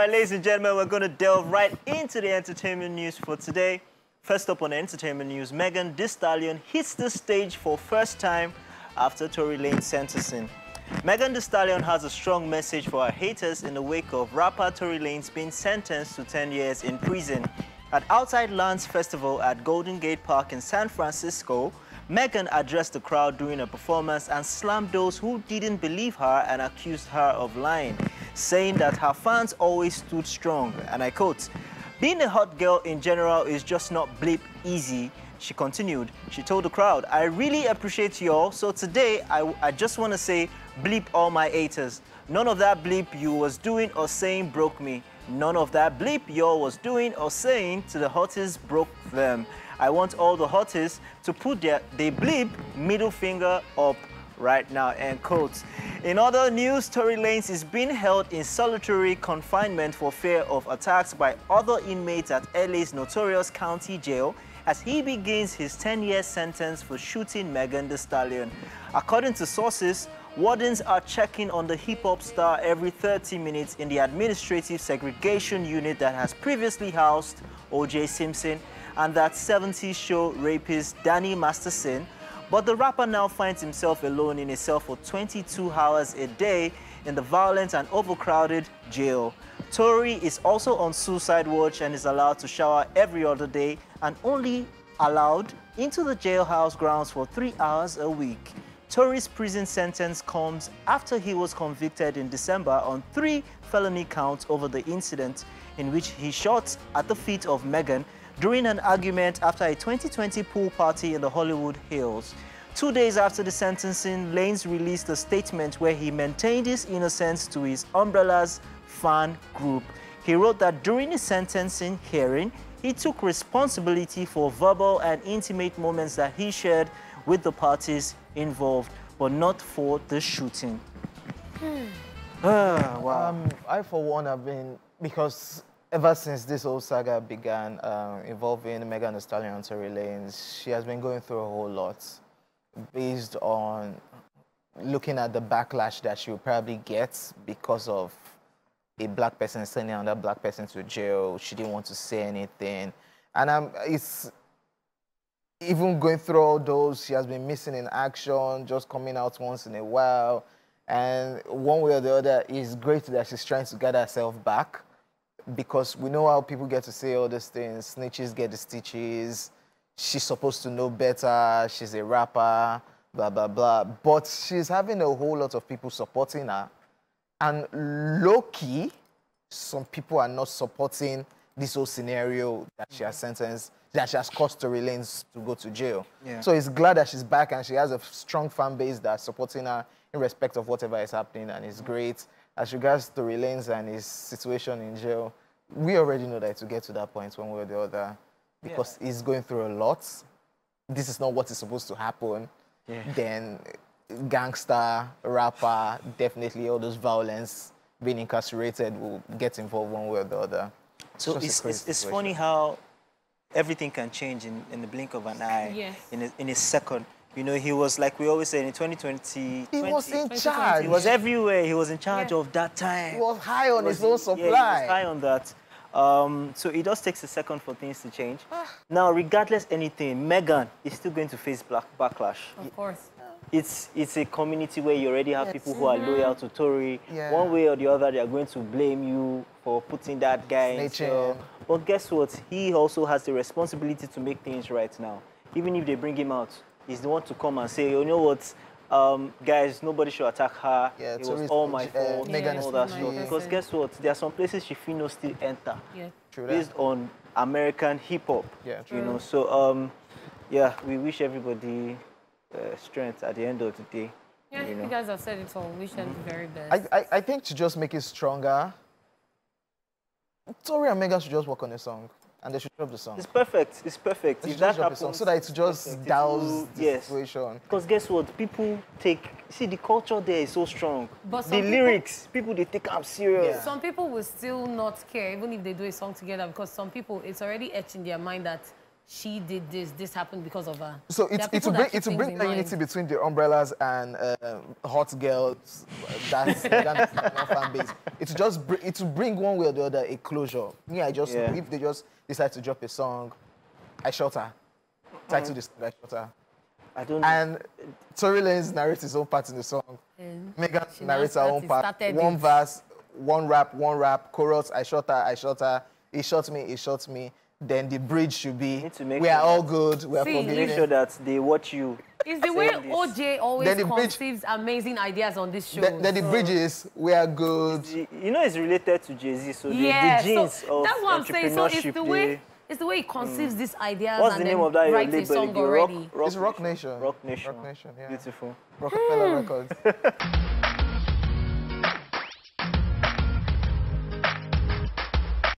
Right, ladies and gentlemen, we're going to delve right into the entertainment news for today. First up on entertainment news, Megan Thee Stallion hits the stage for first time after Tory Lanez sentencing. Megan Thee Stallion has a strong message for her haters in the wake of rapper Tory Lanez being sentenced to 10 years in prison. At Outside Lands Festival at Golden Gate Park in San Francisco, Megan addressed the crowd during a performance and slammed those who didn't believe her and accused her of lying, saying that her fans always stood strong. And I quote, being a hot girl in general is just not bleep easy. She continued, she told the crowd, I really appreciate y'all, so today I, I just want to say bleep all my haters. None of that bleep you was doing or saying broke me. None of that bleep y'all was doing or saying to the Hotties broke them. I want all the Hotties to put their they bleep middle finger up right now, end quotes. In other news, Tory Lanez is being held in solitary confinement for fear of attacks by other inmates at LA's notorious county jail as he begins his 10-year sentence for shooting Megan Thee Stallion. According to sources, wardens are checking on the hip-hop star every 30 minutes in the administrative segregation unit that has previously housed O.J. Simpson and that 70s show rapist Danny Masterson, but the rapper now finds himself alone in a cell for 22 hours a day in the violent and overcrowded jail. Tory is also on suicide watch and is allowed to shower every other day and only allowed into the jailhouse grounds for three hours a week. Tory's prison sentence comes after he was convicted in December on three felony counts over the incident in which he shot at the feet of Megan during an argument after a 2020 pool party in the Hollywood Hills. Two days after the sentencing, Lanez released a statement where he maintained his innocence to his Umbrella's fan group. He wrote that during the sentencing hearing, he took responsibility for verbal and intimate moments that he shared with the parties involved, but not for the shooting. Hmm. ah, wow. Um, I, for one, have been, because ever since this whole saga began um, involving Megan Thee Stallion and Tory Lanez, she has been going through a whole lot based on looking at the backlash that she will probably get because of a black person sending another black person to jail. She didn't want to say anything. And um, it's even going through all those, she has been missing in action, just coming out once in a while. And one way or the other, it's great that she's trying to get herself back because we know how people get to say all these things. Snitches get the stitches. She's supposed to know better. She's a rapper, blah, blah, blah. But she's having a whole lot of people supporting her. And low-key, some people are not supporting this whole scenario that she has sentenced, that she has caused Tory Lanez to go to jail. Yeah. So it's glad that she's back and she has a strong fan base that's supporting her in respect of whatever is happening and it's great. As regards to Lanez and his situation in jail, we already know that to get to that point one way or the other, because yeah. he's going through a lot. This is not what is supposed to happen. Yeah. Then gangster, rapper, definitely all those violence, being incarcerated will get involved one way or the other. So it's, it's, it's, funny how everything can change in, in the blink of an eye, yes. in, a, in a second. You know, he was, like we always say, in 2020... He was in charge. He was everywhere. He was in charge yeah. of that time. He was high on was, his own supply. Yeah, he was high on that. Um, so it just takes a second for things to change. Ah. now, regardless anything, Megan is still going to face black backlash. Of course. It's, it's a community where you already have yes. people who are mm-hmm. loyal to Tory. Yeah. One way or the other, they are going to blame you for putting that guy in jail. But guess what? He also has the responsibility to make things right now. Even if they bring him out, he's the one to come and say, you know what, um, guys, nobody should attack her. Yeah, it was all my uh, fault. Megan all that stuff. Because guess what? There are some places she feels still enter. Yeah. True based that. on American hip hop. Yeah. True. You know, so um, yeah, we wish everybody uh, strength at the end of the day. Yeah, you, know. you guys have said it all. Wish them mm -hmm. the very best. I, I, I think to just make it stronger, Tory and Megan should just work on a song and they should drop the song. It's perfect. It's perfect. They if that happens, song so that it just douse the yes. situation. Because guess what? People take see the culture there is so strong. But the people, lyrics, people they take up serious. Yeah. Some people will still not care even if they do a song together because some people it's already etched in their mind that she did this, this happened because of her. So There it's are it will bring keep it will bring in that mind. unity between the umbrellas and uh, hot girls. That's that's not fan base. It just bring, it will bring one way or the other a closure. Me, I just Yeah. if they just decide to drop a song, I shot her. Title this I shot her. I don't. And Tory Lanez narrates his own part in the song. And Megan she narrates her own part. One it. verse, one rap, one rap, chorus. I shot her, I shot her. He shot me, he shot me. Then the bridge should be. need to make We are all good. We are See, forgiven. make sure that they watch you. It's the way this. OJ always Then the bridge- conceives amazing ideas on this show. Then, then the so- bridge is. We are good. You know, it's related to Jay Z, so the, Yeah, the genes so of that's what I'm saying. So it's entrepreneurship, the way it's the way he conceives mm. these ideas What's and the then name of that your writes a label song again? Rock, already. Rock It's Roc Nation. Roc Nation. Roc Nation, yeah. Beautiful. Roc-A-Fella Records.